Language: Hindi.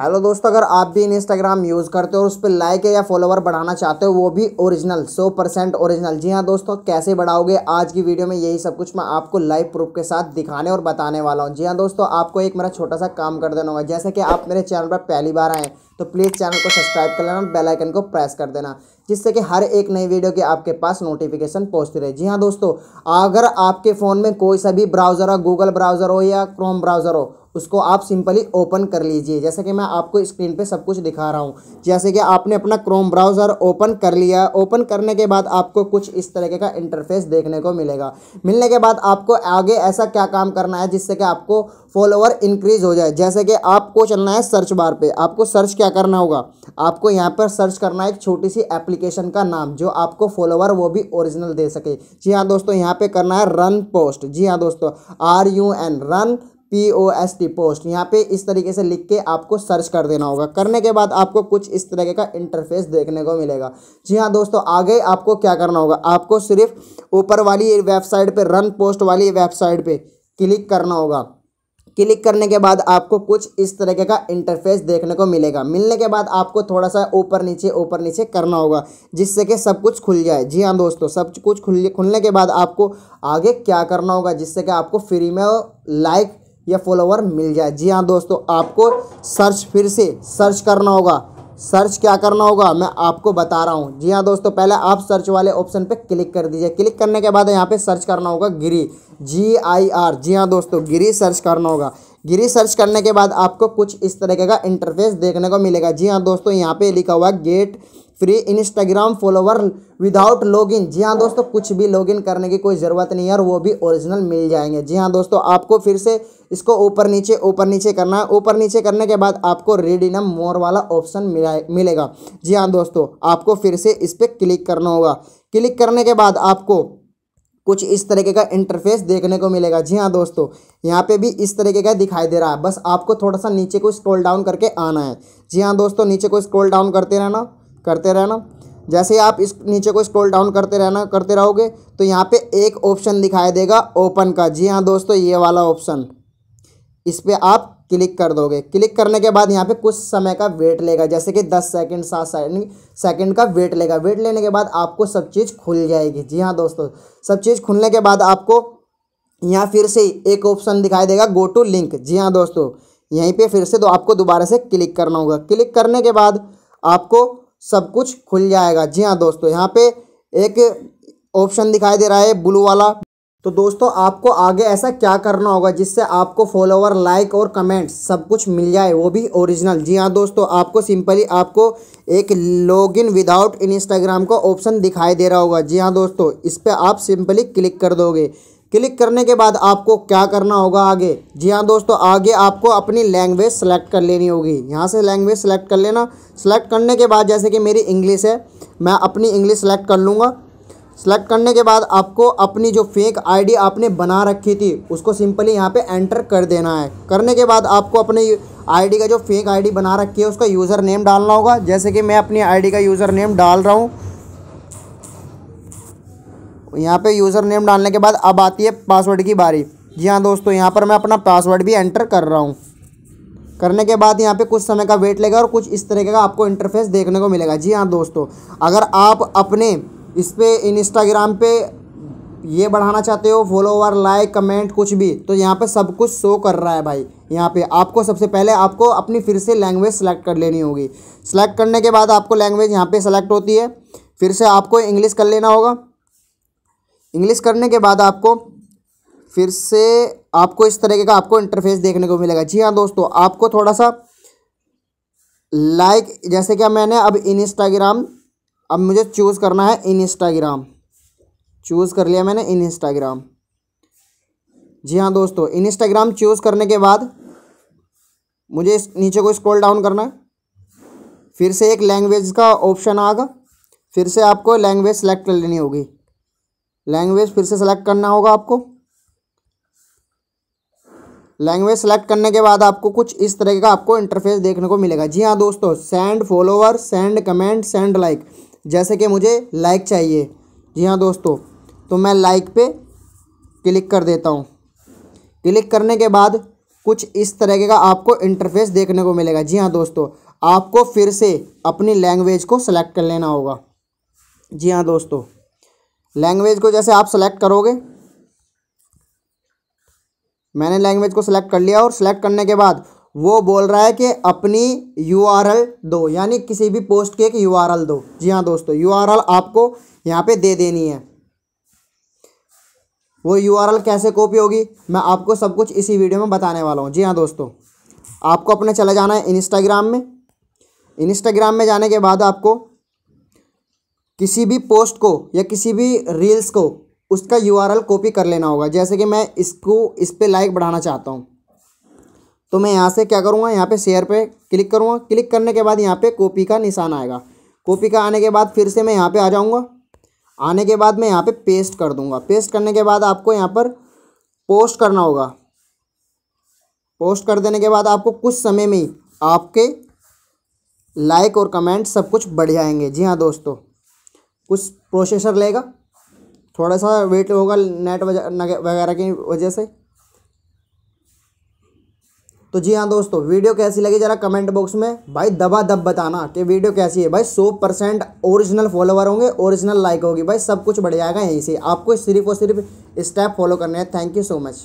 हेलो दोस्तों, अगर आप भी इंस्टाग्राम यूज़ करते हो और उस पर लाइक या फॉलोवर बढ़ाना चाहते हो, वो भी ओरिजिनल सौ परसेंट ओरिजिनल जी हाँ दोस्तों, कैसे बढ़ाओगे? आज की वीडियो में यही सब कुछ मैं आपको लाइव प्रूफ के साथ दिखाने और बताने वाला हूँ। जी हाँ दोस्तों, आपको एक मेरा छोटा सा काम कर देना होगा। जैसे कि आप मेरे चैनल पर पहली बार आएँ तो प्लीज़ चैनल को सब्सक्राइब कर लेना बेल आइकन को प्रेस कर देना, जिससे कि हर एक नई वीडियो की आपके पास नोटिफिकेशन पहुँचती रहे। जी हाँ दोस्तों, अगर आपके फ़ोन में कोई सा भी ब्राउज़र हो गूगल ब्राउज़र हो या क्रोम ब्राउज़र हो उसको आप सिंपली ओपन कर लीजिए। जैसे कि मैं आपको स्क्रीन पे सब कुछ दिखा रहा हूँ। जैसे कि आपने अपना क्रोम ब्राउज़र ओपन कर लिया। ओपन करने के बाद आपको कुछ इस तरीके का इंटरफेस देखने को मिलेगा। मिलने के बाद आपको आगे ऐसा क्या काम करना है जिससे कि आपको फॉलोवर इंक्रीज हो जाए। जैसे कि आपको चलना है सर्च बार पे। आपको सर्च क्या करना होगा? आपको यहाँ पर सर्च करना है एक छोटी सी एप्लीकेशन का नाम, जो आपको फॉलोवर वो भी ओरिजिनल दे सके। जी हाँ दोस्तों, यहाँ पे करना है रन पोस्ट जी हाँ दोस्तों R U N run P O S T post यहाँ पे इस तरीके से लिख के आपको सर्च कर देना होगा। करने के बाद आपको कुछ इस तरीके का इंटरफेस देखने को मिलेगा। जी हाँ दोस्तों, आगे आपको क्या करना होगा? आपको सिर्फ़ ऊपर वाली वेबसाइट पे रन पोस्ट वाली वेबसाइट पे क्लिक करना होगा। क्लिक करने के बाद आपको कुछ इस तरीके का इंटरफेस देखने को मिलेगा। मिलने के बाद आपको थोड़ा सा ऊपर नीचे ऊपर नीचे करना होगा, जिससे कि सब कुछ खुल जाए। जी हाँ दोस्तों, सब कुछ खुल, खुलने के बाद आपको आगे क्या करना होगा, जिससे कि आपको फ्री में लाइक या फॉलोवर मिल जाए। जी हाँ दोस्तों, आपको सर्च फिर से सर्च करना होगा। सर्च क्या करना होगा? मैं आपको बता रहा हूँ। जी हाँ दोस्तों, पहले आप सर्च वाले ऑप्शन पे क्लिक कर दीजिए। क्लिक करने के बाद यहाँ पे सर्च करना होगा Giri ji I R G हाँ दोस्तों गिरी सर्च करना होगा। गिरी सर्च करने के बाद आपको कुछ इस तरीके का इंटरफेस देखने को मिलेगा। जी हाँ दोस्तों, यहाँ पे लिखा हुआ get free Instagram follower without login जी हाँ दोस्तों, कुछ भी लॉगिन करने की कोई ज़रूरत नहीं है और वो भी ओरिजिनल मिल जाएँगे। जी हाँ दोस्तों, आपको फिर से इसको ऊपर नीचे ऊपर नीचे करना है। ऊपर नीचे करने के बाद आपको रेडिनम मोर वाला ऑप्शन मिलेगा। जी हाँ दोस्तों, आपको फिर से इस पर क्लिक करना होगा। क्लिक करने के बाद आपको कुछ इस तरीके का इंटरफेस देखने को मिलेगा। जी हाँ दोस्तों, यहाँ पे भी इस तरीके का दिखाई दे रहा है। बस आपको थोड़ा सा नीचे को स्क्रॉल डाउन करके आना है। जी हाँ दोस्तों, नीचे को स्क्रॉल डाउन करते रहना। करते रहना। जैसे आप इस नीचे को स्क्रॉल डाउन करते रहना, करते रहोगे तो यहाँ पे एक ऑप्शन दिखाई देगा ओपन का। जी हाँ दोस्तों, ये वाला ऑप्शन इस पर आप क्लिक कर दोगे। क्लिक करने के बाद यहाँ पे कुछ समय का वेट लेगा। जैसे कि दस सेकंड सात सेकंड सेकंड का वेट लेगा। वेट लेने के बाद आपको सब चीज़ खुल जाएगी। जी हाँ दोस्तों, सब चीज़ खुलने के बाद आपको यहाँ फिर से एक ऑप्शन दिखाई देगा गो टू लिंक जी हाँ दोस्तों, यहीं पे फिर से तो आपको दोबारा से क्लिक करना होगा। क्लिक करने के बाद आपको सब कुछ खुल जाएगा। जी हाँ दोस्तों, यहाँ पे एक ऑप्शन दिखाई दे रहा है ब्लू वाला। तो दोस्तों, आपको आगे ऐसा क्या करना होगा जिससे आपको फॉलोवर लाइक और कमेंट सब कुछ मिल जाए, वो भी ओरिजिनल जी हाँ दोस्तों, आपको सिंपली आपको एक लॉगिन विदाउट इंस्टाग्राम का ऑप्शन दिखाई दे रहा होगा। जी हाँ दोस्तों, इस पर आप सिंपली क्लिक कर दोगे। क्लिक करने के बाद आपको क्या करना होगा आगे? जी हाँ दोस्तों, आगे आपको अपनी लैंग्वेज सेलेक्ट कर लेनी होगी। यहाँ से लैंग्वेज सेलेक्ट कर लेना। सेलेक्ट करने के बाद जैसे कि मेरी इंग्लिश है, मैं अपनी इंग्लिश सेलेक्ट कर लूँगा। सेलेक्ट करने के बाद आपको अपनी जो फेक आईडी आपने बना रखी थी, उसको सिंपली यहाँ पे एंटर कर देना है। करने के बाद आपको अपने आईडी का जो फेक आईडी बना रखी है, उसका यूज़र नेम डालना होगा। जैसे कि मैं अपनी आईडी का यूज़र नेम डाल रहा हूँ। यहाँ पे यूज़र नेम डालने के बाद अब आती है पासवर्ड की बारी। जी हाँ दोस्तों, यहाँ पर मैं अपना पासवर्ड भी एंटर कर रहा हूँ। करने के बाद यहाँ पे कुछ समय का वेट लेगा और कुछ इस तरीके का आपको इंटरफेस देखने को मिलेगा। जी हाँ दोस्तों, अगर आप अपने इस पर इंस्टाग्राम पे ये बढ़ाना चाहते हो फॉलोवर लाइक कमेंट कुछ भी तो यहाँ पे सब कुछ शो कर रहा है भाई। यहाँ पे आपको सबसे पहले आपको अपनी फिर से लैंग्वेज सेलेक्ट कर लेनी होगी। सेलेक्ट करने के बाद आपको लैंग्वेज यहाँ पे सेलेक्ट होती है। फिर से आपको इंग्लिश कर लेना होगा। इंग्लिश करने के बाद आपको फिर से आपको इस तरीके का आपको इंटरफेस देखने को मिलेगा। जी हाँ दोस्तों, आपको थोड़ा सा लाइक जैसे कि मैंने अब इंस्टाग्राम अब मुझे चूज़ करना है इंस्टाग्राम चूज़ कर लिया मैंने इंस्टाग्राम जी हाँ दोस्तों इंस्टाग्राम चूज़ करने के बाद मुझे इस, नीचे को स्क्रॉल डाउन करना है। फिर से एक लैंग्वेज का ऑप्शन आएगा। फिर से आपको लैंग्वेज सेलेक्ट कर लेनी होगी। लैंग्वेज फिर से सेलेक्ट करना होगा आपको। लैंग्वेज सेलेक्ट करने के बाद आपको कुछ इस तरह का आपको इंटरफेस देखने को मिलेगा। जी हाँ दोस्तों send follower send comment send like जैसे कि मुझे लाइक चाहिए। जी हाँ दोस्तों तो मैं लाइक पे क्लिक कर देता हूँ। क्लिक करने के बाद कुछ इस तरह का आपको इंटरफेस देखने को मिलेगा। जी हाँ दोस्तों, आपको फिर से अपनी लैंग्वेज को सेलेक्ट कर लेना होगा। जी हाँ दोस्तों। लैंग्वेज को जैसे आप सेलेक्ट करोगे, मैंने लैंग्वेज को सिलेक्ट कर लिया और सिलेक्ट करने के बाद वो बोल रहा है कि अपनी यूआरएल दो, यानी किसी भी पोस्ट के एक यू दो। जी हाँ दोस्तों यूआरएल आपको यहाँ पे दे देनी है। वो यूआरएल कैसे कॉपी होगी, मैं आपको सब कुछ इसी वीडियो में बताने वाला हूँ। जी हाँ दोस्तों, आपको अपने चले जाना है इंस्टाग्राम में। इंस्टाग्राम में जाने के बाद आपको किसी भी पोस्ट को या किसी भी रील्स को उसका यूआरएल कॉपी कर लेना होगा। जैसे कि मैं इसको, इस पर लाइक बढ़ाना चाहता हूँ। तो मैं यहाँ से क्या करूँगा? यहाँ पे शेयर पे क्लिक करूँगा। क्लिक करने के बाद यहाँ पे कॉपी का निशान आएगा। कॉपी का आने के बाद फिर से मैं यहाँ पे आ जाऊँगा। आने के बाद मैं यहाँ पे पेस्ट कर दूँगा। पेस्ट करने के बाद आपको यहाँ पर पोस्ट करना होगा। पोस्ट कर देने के बाद आपको कुछ समय में ही आपके लाइक और कमेंट सब कुछ बढ़ जाएँगे। जी हाँ दोस्तों। कुछ प्रोसेसर लेगा। थोड़ा सा वेट होगा नेट वगैरह की वजह से। तो जी हाँ दोस्तों, वीडियो कैसी लगी जरा कमेंट बॉक्स में। भाई दबा दब बताना कि वीडियो कैसी है। भाई सौ परसेंट ओरिजिनल फॉलोवर होंगे, ओरिजिनल लाइक होगी। भाई सब कुछ बढ़ जाएगा यहीं से। आपको सिर्फ़ और सिर्फ़ स्टेप फॉलो करने हैं। Thank you so much